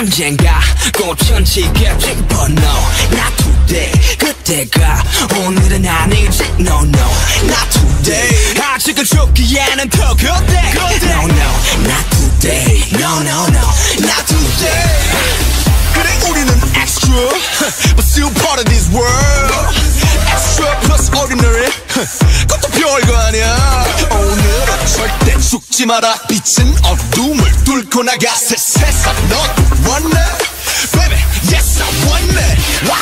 언젠가 꽃천지겠지 But no, not today 그때가 오늘은 아니지. No, no, not today. 아직은 죽기에는 더 그때. 그때. No, no, not today. No, no, no, not today. 그래 우리는 extra. But still part of this 속지 마라. 빛은 어둠을 뚫고 나가. 새 세상 너도 원해. Baby yes I want it. Wow.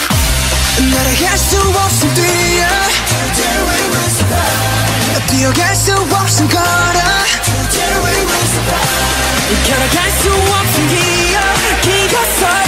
날아갈 수 없음 뛰어 뛰어갈 수 없음 걸어 걸어갈 수 없음 기어 기어서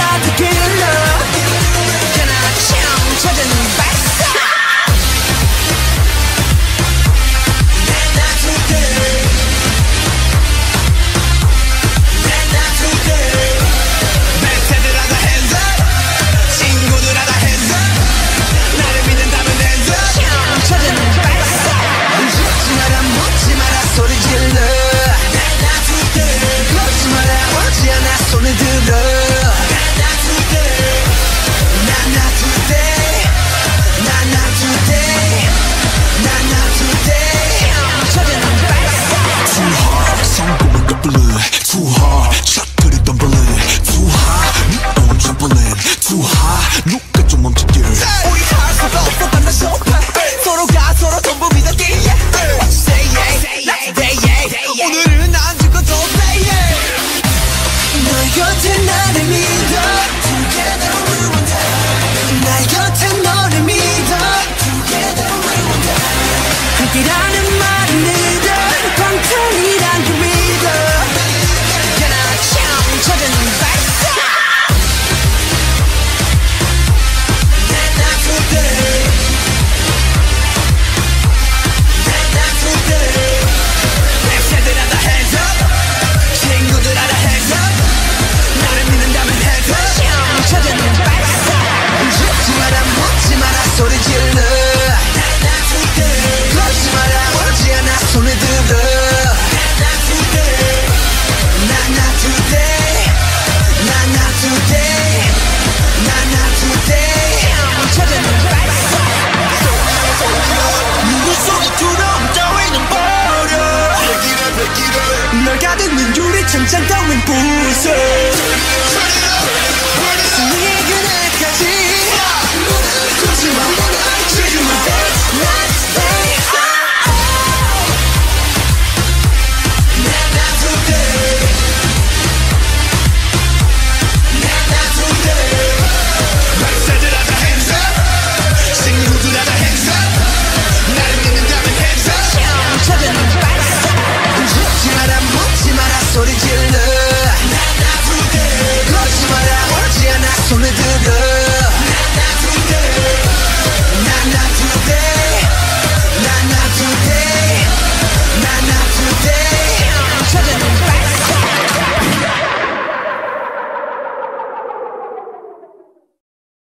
tonight and me together we're 的年，有的成长，当命不。something do that